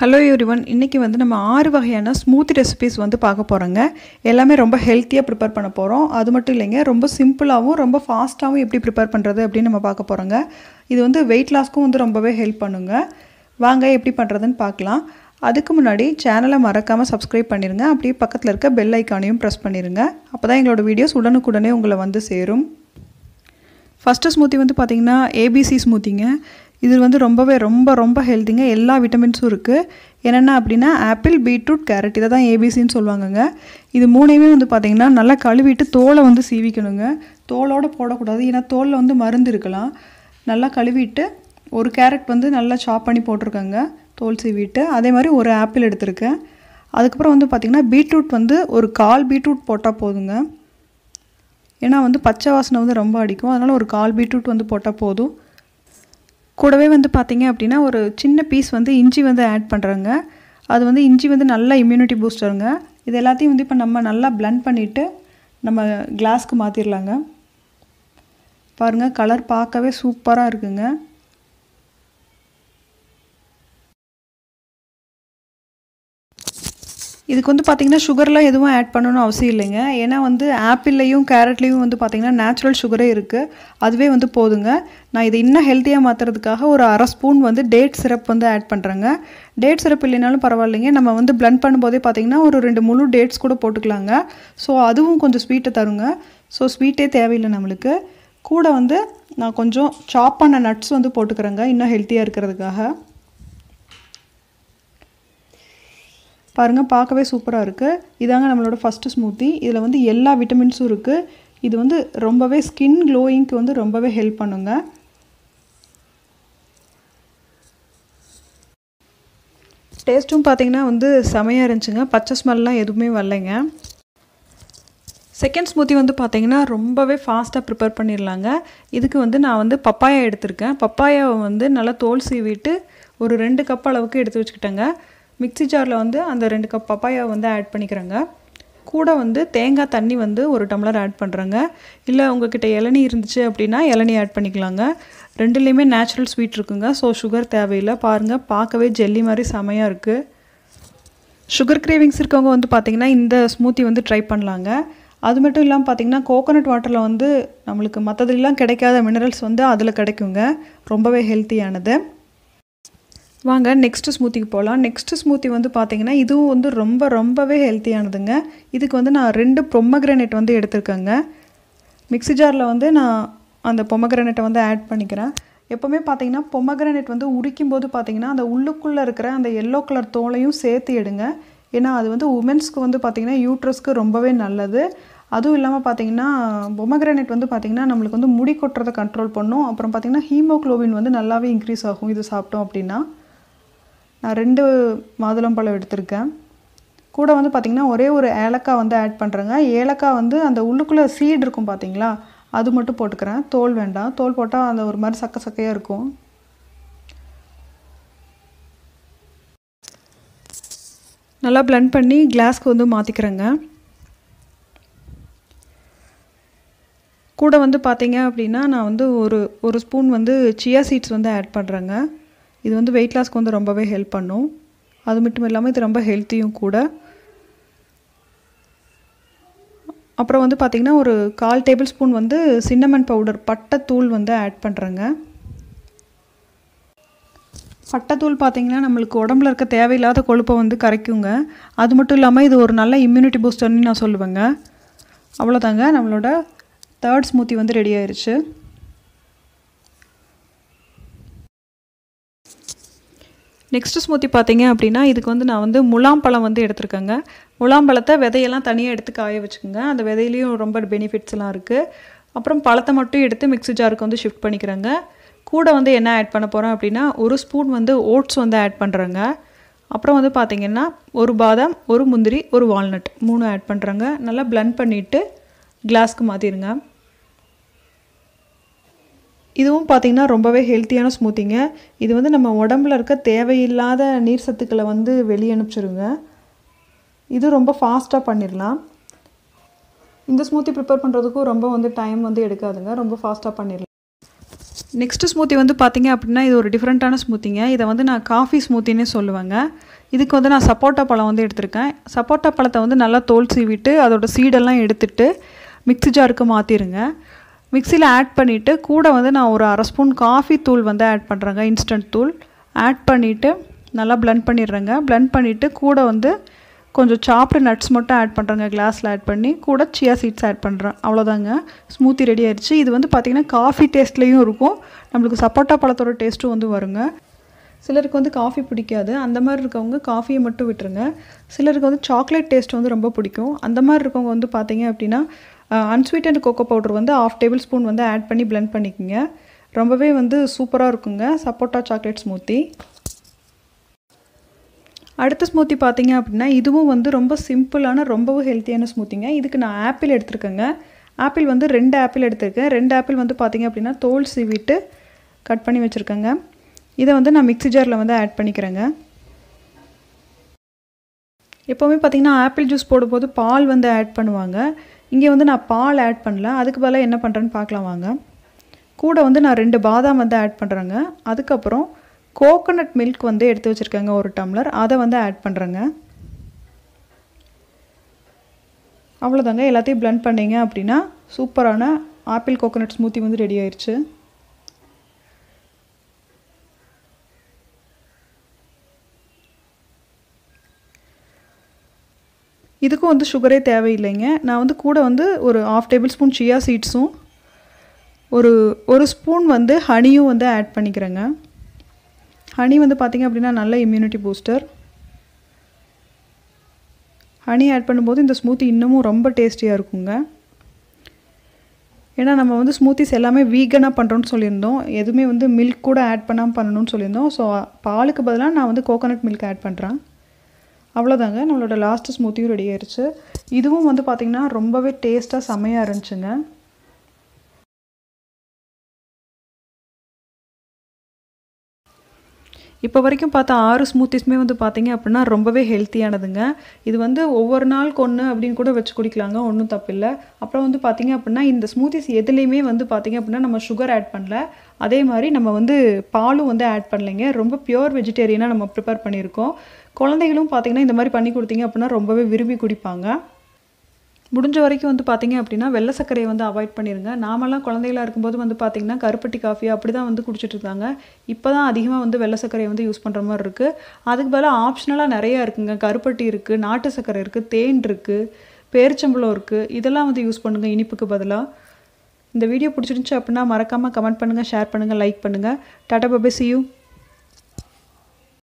Hello everyone இன்றைக்கி வந்து நம்ம ஆறு வகையான ஸ்மூத்தி ரெசிபிஸ் வந்து பார்க்க போகிறோங்க எல்லாமே ரொம்ப ஹெல்த்தியாக ப்ரிப்பேர் பண்ண போகிறோம் அது மட்டும் இல்லைங்க ரொம்ப சிம்பிளாகவும் ரொம்ப ஃபாஸ்ட்டாகவும் எப்படி ப்ரிப்பேர் பண்ணுறது அப்படின்னு நம்ம பார்க்க போகிறோங்க இது வந்து வெயிட் லாஸ்க்கும் வந்து ரொம்பவே ஹெல்ப் பண்ணுங்க. வாங்க எப்படி பண்ணுறதுன்னு பார்க்கலாம். அதுக்கு முன்னாடி சேனலை மறக்காமல் சப்ஸ்கிரைப் பண்ணிடுங்க அப்படியே பக்கத்தில் இருக்க பெல் ஐக்கானையும் ப்ரெஸ் பண்ணிடுங்க அப்போ தான் எங்களோட வீடியோஸ் உடனுக்குடனே உங்களை வந்து சேரும். ஃபஸ்ட்டு ஸ்மூத்தி வந்து பார்த்திங்கன்னா ஏபிசி ஸ்மூத்திங்க இது வந்து ரொம்பவே ரொம்ப ரொம்ப ஹெல்த்திங்க எல்லா விட்டமின்ஸும் இருக்குது என்னென்ன அப்படின்னா ஆப்பிள் பீட்ரூட் கேரட் இதை தான் ஏபிசின்னு சொல்லுவாங்கங்க. இது மூணையுமே வந்து பார்த்திங்கன்னா நல்லா கழுவிட்டு தோலை வந்து சீவிக்கணுங்க. தோலோடு போடக்கூடாது. ஏன்னா தோலில் வந்து மருந்து இருக்கலாம். நல்லா கழுவிட்டு ஒரு கேரட் வந்து நல்லா சாப் பண்ணி போட்டிருக்கேங்க. தோல் சீவிட்டு அதே மாதிரி ஒரு ஆப்பிள் எடுத்திருக்கேன். அதுக்கப்புறம் வந்து பார்த்திங்கன்னா பீட்ரூட் வந்து ஒரு கால் பீட்ரூட் போட்டால் போதுங்க. ஏன்னா வந்து பச்சை வாசனை வந்து ரொம்ப அடிக்கும். அதனால் ஒரு கால் பீட்ரூட் வந்து போட்டால் போதும். கூடவே வந்து பார்த்திங்க அப்படின்னா ஒரு சின்ன பீஸ் வந்து இஞ்சி வந்து ஆட் பண்ணுறாங்க அது வந்து இஞ்சி வந்து நல்ல இம்யூனிட்டி பூஸ்டருங்க இது எல்லாத்தையும் வந்து இப்போ நம்ம நல்லா பிளண்ட் பண்ணிவிட்டு நம்ம கிளாஸ்க்கு மாற்றிடலாங்க பாருங்கள் கலர் பார்க்கவே சூப்பராக இருக்குங்க. இதுக்கு வந்து பார்த்திங்கன்னா சுகர்லாம் எதுவும் ஆட் பண்ணணும்னு அவசியம் இல்லைங்க. ஏன்னா வந்து ஆப்பிள்லேயும் கேரட்லேயும் வந்து பார்த்திங்கன்னா நேச்சுரல் சுகரே இருக்குது அதுவே வந்து போதுங்க. நான் இதை இன்னும் ஹெல்த்தியாக மாற்றுறதுக்காக ஒரு அரை ஸ்பூன் வந்து டேட் சிரப் வந்து ஆட் பண்ணுறேங்க டேட் சிரப் இல்லைனாலும் பரவாயில்லைங்க. நம்ம வந்து பிளண்ட் பண்ணும்போதே பார்த்திங்கன்னா ஒரு ரெண்டு முழு டேட்ஸ் கூட போட்டுக்கலாங்க. ஸோ அதுவும் கொஞ்சம் ஸ்வீட்டை தருங்க. ஸோ ஸ்வீட்டே தேவையில்லை நம்மளுக்கு. கூட வந்து நான் கொஞ்சம் சாப் பண்ண நட்ஸ் வந்து போட்டுக்கிறேங்க. இன்னும் ஹெல்த்தியாக இருக்கிறதுக்காக. பாருங்கள் பார்க்கவே சூப்பராக இருக்குது இதாங்க நம்மளோட ஃபஸ்ட்டு ஸ்மூத்தி இதில் வந்து எல்லா விட்டமின்ஸும் இருக்குது இது வந்து ரொம்பவே ஸ்கின் க்ளோயிங்க்கு வந்து ரொம்பவே ஹெல்ப் பண்ணுங்க. டேஸ்ட்டும் பார்த்தீங்கன்னா வந்து செமையாக இருந்துச்சுங்க. பச்சை ஸ்மெல்லாம் எதுவுமே வரலைங்க. செகண்ட் ஸ்மூத்தி வந்து பார்த்தீங்கன்னா ரொம்பவே ஃபாஸ்ட்டாக ப்ரிப்பேர் பண்ணிடலாங்க. இதுக்கு வந்து நான் வந்து பப்பாயா எடுத்திருக்கேன். பப்பாயாவை வந்து நல்லா தோல் சீவிட்டு ஒரு ரெண்டு கப் அளவுக்கு எடுத்து வச்சுக்கிட்டேங்க. மிக்சி ஜாரில் வந்து அந்த ரெண்டு கப் பப்பாயா வந்து ஆட் பண்ணிக்கிறேங்க. கூட வந்து தேங்காய் தண்ணி வந்து ஒரு டம்ளர் ஆட் பண்ணுறேங்க இல்லை உங்ககிட்ட இளநீ இருந்துச்சு அப்படின்னா இளநீ ஆட் பண்ணிக்கலாங்க. ரெண்டுலேயுமே நேச்சுரல் ஸ்வீட் இருக்குங்க. ஸோ சுகர் தேவையில்லை. பாருங்கள் பார்க்கவே ஜெல்லி மாதிரி செமையாக இருக்குது சுகர் கிரேவிங்ஸ் இருக்கவங்க வந்து பார்த்திங்கன்னா இந்த ஸ்மூத்தி வந்து ட்ரை பண்ணலாங்க. அது மட்டும் இல்லாமல் பார்த்திங்கன்னா கோகோனட் வாட்டரில் வந்து நம்மளுக்கு மற்றதுலாம் கிடைக்காத மினரல்ஸ் வந்து அதில் கிடைக்குங்க. ரொம்பவே ஹெல்த்தியானது வாங்க நெக்ஸ்ட்டு ஸ்மூத்திக்கு போகலாம் நெக்ஸ்ட்டு ஸ்மூத்தி வந்து பார்த்திங்கன்னா இதுவும் வந்து ரொம்ப ரொம்பவே ஹெல்த்தியானதுங்க இதுக்கு வந்து நான் ரெண்டு பொம்மக்ரனேட் வந்து எடுத்திருக்கேங்க. மிக்ஸி ஜாரில் வந்து நான் அந்த பொம்மக்ரனேட்டை வந்து ஆட் பண்ணிக்கிறேன். எப்போவுமே பார்த்தீங்கன்னா பொம்மக்ரனேட் வந்து உரிக்கும் போது பார்த்தீங்கன்னா அந்த உள்ளுக்குள்ளே இருக்கிற அந்த எல்லோ கலர் தோலையும் சேர்த்து எடுங்க. ஏன்னா அது வந்து உமன்ஸ்க்கு வந்து பார்த்திங்கன்னா யூட்ரஸ்க்கு ரொம்பவே நல்லது. அதுவும் இல்லாமல் பார்த்தீங்கன்னா பொமக்ரானேட் வந்து பார்த்திங்கன்னா நம்மளுக்கு வந்து முடி கொட்டுறதை கண்ட்ரோல் பண்ணும். அப்புறம் பார்த்திங்கன்னா ஹீமோக்ளோபின் வந்து நல்லாவே இன்க்ரீஸ் ஆகும். இது சாப்பிட்டோம் அப்படின்னா. நான் ரெண்டு மாதுளம்பழம் எடுத்திருக்கேன். கூட வந்து பார்த்திங்கன்னா ஒரே ஒரு ஏலக்காய் வந்து ஆட் பண்ணுறேங்க ஏலக்காய் வந்து அந்த உள்ளுக்குள்ளே சீடு இருக்கும் பார்த்தீங்களா அது மட்டும் போட்டுக்கிறேன். தோல் வேண்டாம். தோல் போட்டால் அந்த ஒரு மாதிரி சக்க சக்கையாக இருக்கும். நல்லா பிளெண்ட் பண்ணி கிளாஸ்க்கு வந்து மாற்றிக்கிறேங்க கூட வந்து பார்த்தீங்க அப்படின்னா நான் வந்து ஒரு ஒரு ஸ்பூன் வந்து சியா சீட்ஸ் வந்து ஆட் பண்ணுறேங்க இது வந்து வெயிட் லாஸ்க்கு வந்து ரொம்பவே ஹெல்ப் பண்ணும். அது மட்டும் இல்லாமல் இது ரொம்ப ஹெல்த்தியும் கூட. அப்புறம் வந்து பார்த்திங்கன்னா ஒரு கால் டேபிள் ஸ்பூன் வந்து சின்னமன் பவுடர் பட்டைத்தூள் வந்து ஆட் பண்ணுறேங்க பட்டைத்தூள் பார்த்திங்கன்னா நம்மளுக்கு உடம்புல இருக்க தேவையில்லாத கொழுப்பை வந்து கரைக்குங்க. அது மட்டும் இல்லாமல் இது ஒரு நல்ல இம்யூனிட்டி பூஸ்டர்னு நான் சொல்லுவேங்க. அவ்வளோதாங்க நம்மளோட தேர்ட் ஸ்மூத்தி வந்து ரெடி ஆயிடுச்சு நெக்ஸ்ட்டு ஸ்மூத்தி பார்த்தீங்க அப்படின்னா இதுக்கு வந்து நான் வந்து முலாம்பழம் வந்து எடுத்திருக்கேங்க. முலாம்பழத்தை விதையெல்லாம் தனியாக எடுத்து காய வச்சுக்கோங்க. அந்த விதையிலையும் ரொம்ப பெனிஃபிட்ஸ்லாம் இருக்குது அப்புறம் பழத்தை மட்டும் எடுத்து மிக்ஸி ஜாருக்கு வந்து ஷிஃப்ட் பண்ணிக்கிறேங்க. கூட வந்து என்ன ஆட் பண்ண போகிறோம் அப்படின்னா ஒரு ஸ்பூன் வந்து ஓட்ஸ் வந்து ஆட் பண்ணுறேங்க அப்புறம் வந்து பார்த்திங்கன்னா ஒரு பாதாம் ஒரு முந்திரி ஒரு வால்நட் மூணு ஆட் பண்ணுறேங்க நல்லா பிளெண்ட் பண்ணிவிட்டு கிளாஸ்க்கு மாற்றிடுங்க இதுவும் பார்த்திங்கன்னா ரொம்பவே ஹெல்த்தியான ஸ்மூத்திங்க இது வந்து நம்ம உடம்புல இருக்க தேவையில்லாத நீர் சத்துக்களை வந்து வெளியே அனுப்பிச்சிருங்க. இது ரொம்ப ஃபாஸ்ட்டாக பண்ணிடலாம் இந்த ஸ்மூத்தி ப்ரிப்பேர் பண்ணுறதுக்கும் ரொம்ப வந்து டைம் வந்து எடுக்காதுங்க. ரொம்ப ஃபாஸ்ட்டாக பண்ணிடலாம் நெக்ஸ்ட்டு ஸ்மூத்தி வந்து பார்த்திங்க அப்படின்னா இது ஒரு டிஃப்ரெண்ட்டான ஸ்மூத்திங்க இதை வந்து நான் காஃபி ஸ்மூத்தின்னு சொல்லுவேங்க. இதுக்கு வந்து நான் சப்போட்டா பழம் வந்து எடுத்திருக்கேன். சப்போட்டா பழத்தை வந்து நல்லா தோல் சீவிட்டு அதோட சீடெல்லாம் எடுத்துட்டு மிக்ஸி ஜாருக்கு மாற்றிடுங்க மிக்சியில் ஆட் பண்ணிவிட்டு கூட வந்து நான் ஒரு அரை ஸ்பூன் காஃபி தூள் வந்து ஆட் பண்ணுறேங்க இன்ஸ்டன்ட் தூள். ஆட் பண்ணிவிட்டு நல்லா blend பண்ணிடுறேங்க. Blend பண்ணிவிட்டு கூட வந்து கொஞ்சம் சாப்பிட்டு நட்ஸ் மட்டும் ஆட் பண்ணுறேங்க கிளாஸில் ஆட் பண்ணி. கூட சியா சீட்ஸ் ஆட் பண்ணுறேன் அவ்வளோதாங்க ஸ்மூத்தி ரெடி ஆயிடுச்சு. இது வந்து பார்த்திங்கன்னா காஃபி டேஸ்ட்லேயும் இருக்கும். நம்மளுக்கு சப்போட்டா பழத்தோட டேஸ்ட்டும் வந்து வருங்க. சிலருக்கு வந்து காஃபி பிடிக்காது. அந்த மாதிரி இருக்கவங்க காஃபியை மட்டும் விட்டுருங்க. சிலருக்கு வந்து சாக்லேட் டேஸ்ட் வந்து ரொம்ப பிடிக்கும். அந்த மாதிரி இருக்கவங்க வந்து பார்த்திங்க அப்படின்னா அன்ஸ்வீட்டன்ட் கோகோ பவுடர் வந்து ஆஃப் டேபிள் ஸ்பூன் வந்து ஆட் பண்ணி பிளெண்ட் பண்ணிக்கோங்க. ரொம்பவே வந்து சூப்பராக இருக்குங்க. சப்போட்டா சாக்லேட் ஸ்மூத்தி அடுத்த ஸ்மூத்தி பார்த்தீங்க அப்படின்னா இதுவும் வந்து ரொம்ப சிம்பிளான ரொம்பவும் ஹெல்த்தியான ஸ்மூத்திங்க இதுக்கு நான் ஆப்பிள் எடுத்துருக்கேங்க. ஆப்பிள் வந்து ரெண்டு ஆப்பிள் எடுத்துருக்கேன். ரெண்டு ஆப்பிள் வந்து பார்த்தீங்க அப்படின்னா தோல் சீவிட்டு கட் பண்ணி வச்சுருக்கேங்க. இதை வந்து நான் மிக்ஸி ஜாரில் வந்து ஆட் பண்ணிக்கிறேங்க. எப்போவுமே பார்த்தீங்கன்னா ஆப்பிள் ஜூஸ் போடும்போது பால் வந்து ஆட் பண்ணுவாங்க. இங்கே வந்து நான் பால் ஆட் பண்ணல. அதுக்கு பதிலாக என்ன பண்ணுறேன்னு பார்க்கலாம் வாங்க. கூட வந்து நான் ரெண்டு பாதாம் வந்து ஆட் பண்ணுறேங்க அதுக்கப்புறம் கோகோனட் மில்க் வந்து எடுத்து வச்சுருக்கேங்க ஒரு டம்ளர் அதை வந்து ஆட் பண்ணுறேங்க அவ்வளோதாங்க எல்லாத்தையும் blend பண்ணீங்க அப்படின்னா சூப்பரான ஆப்பிள் கோகோனட் ஸ்மூத்தி வந்து ரெடி ஆயிடுச்சு இதுக்கும் வந்து சுகரே தேவையில்லைங்க. நான் வந்து கூட வந்து ஒரு ஆஃப் டேபிள் ஸ்பூன் சியா சீட்ஸும் ஒரு ஒரு ஸ்பூன் வந்து ஹனியும் வந்து ஆட் பண்ணிக்கிறேங்க. ஹனி வந்து பார்த்திங்க அப்படின்னா நல்ல இம்யூனிட்டி பூஸ்டர் ஹனி ஆட் பண்ணும்போது இந்த ஸ்மூத்தி இன்னமும் ரொம்ப டேஸ்டியாக இருக்குங்க. ஏன்னா நம்ம வந்து ஸ்மூத்திஸ் எல்லாமே வீகனாக பண்ணுறோன்னு சொல்லியிருந்தோம். எதுவுமே வந்து மில்க் கூட ஆட் பண்ணாமல் பண்ணணும்னு சொல்லியிருந்தோம். ஸோ பாலுக்கு பதிலாக நான் வந்து கோகோனட் மில்க் ஆட் பண்ணுறேன் அவ்வளோதாங்க நம்மளோட லாஸ்ட்டு ஸ்மூத்தியும் ரெடி ஆயிடுச்சு இதுவும் வந்து பார்த்திங்கன்னா ரொம்பவே டேஸ்ட்டாக செமையாக இருந்துச்சுங்க. இப்போ வரைக்கும் பார்த்தா ஆறு ஸ்மூத்திஸுமே வந்து பார்த்தீங்க அப்படின்னா ரொம்பவே ஹெல்த்தியானதுங்க இது வந்து ஒவ்வொரு நாளுக்கு ஒன்று அப்படின்னு கூட வச்சு குடிக்கலாங்க. ஒன்றும் தப்பில்லை. அப்புறம் வந்து பார்த்தீங்க அப்படின்னா இந்த ஸ்மூத்திஸ் எதுலேயுமே வந்து பார்த்தீங்க அப்படின்னா நம்ம சுகர் ஆட் பண்ணல. அதே மாதிரி நம்ம வந்து பாலும் வந்து ஆட் பண்ணலைங்க. ரொம்ப பியோர் வெஜிடேரியனாக நம்ம ப்ரிப்பேர் பண்ணியிருக்கோம். குழந்தைகளும் பார்த்தீங்கன்னா இந்த மாதிரி பண்ணி கொடுத்தீங்க அப்படின்னா ரொம்பவே விரும்பி குடிப்பாங்க. முடிஞ்ச வரைக்கும் வந்து பார்த்திங்க அப்படின்னா வெள்ளை சர்க்கரையை வந்து அவாய்ட் பண்ணிடுங்க நாமெல்லாம் குழந்தைகளாக இருக்கும்போது வந்து பார்த்திங்கன்னா கருப்பட்டி காஃபி அப்படி தான் வந்து குடிச்சிட்டு இருந்தாங்க. இப்போ தான் அதிகமாக வந்து வெள்ளை சர்க்கரையை வந்து யூஸ் பண்ணுற மாதிரி இருக்குது அதுக்கு பதிலாக ஆப்ஷனலாக நிறையா இருக்குங்க. கருப்பட்டி இருக்குது நாட்டு சர்க்கரை இருக்குது தேன் இருக்குது பேரிச்சம்பழம் இருக்குது இதெல்லாம் வந்து யூஸ் பண்ணுங்கள் இனிப்புக்கு பதிலாக இந்த வீடியோ பிடிச்சிருந்துச்சு அப்படின்னா மறக்காமல் கமெண்ட் பண்ணுங்கள் ஷேர் பண்ணுங்கள் லைக் பண்ணுங்கள் டாடா பபே சி யூ